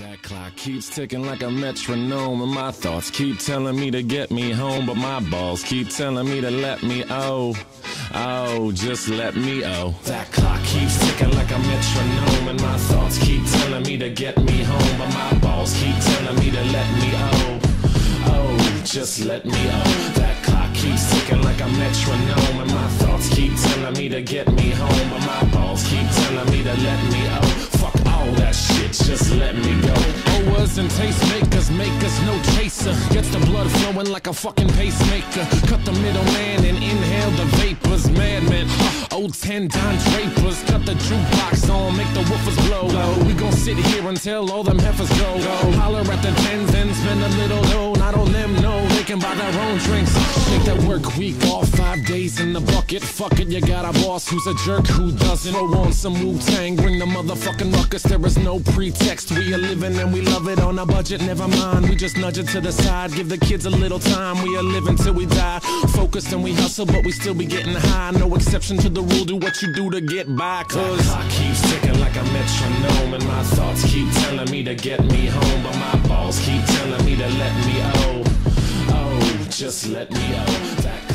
That clock keeps ticking like a metronome, and my thoughts keep telling me to get me home, but my balls keep telling me to let me oh, oh, just let me oh. That clock keeps ticking like a metronome, and my thoughts keep telling me to get me home, but my balls keep telling me to let me oh, oh, just let me oh. That clock keeps ticking like a metronome, and my thoughts keep telling me to get me home, but my balls keep telling me to let me oh. Fuck all that shit, just let me go. Owers and tastemakers make us no chaser. Gets the blood flowing like a fucking pacemaker. Cut the middleman and inhale the vapors. Madman, uh, old ten Don Drapers. Cut the jukebox on, make the woofers blow. We gon' sit here until all them heifers go. Holler at the own drinks. Take that work week off, five days in the bucket. Fuck it, you got a boss who's a jerk who doesn't. Throw on some Wu Tang, bring the motherfucking ruckus. There is no pretext. We are living and we love it on a budget. Never mind, we just nudge it to the side. Give the kids a little time. We are living till we die. Focused and we hustle, but we still be getting high. No exception to the rule. Do what you do to get by. Cause clock keeps ticking like a metronome, and my thoughts keep telling me to get me home, but my just let me out. That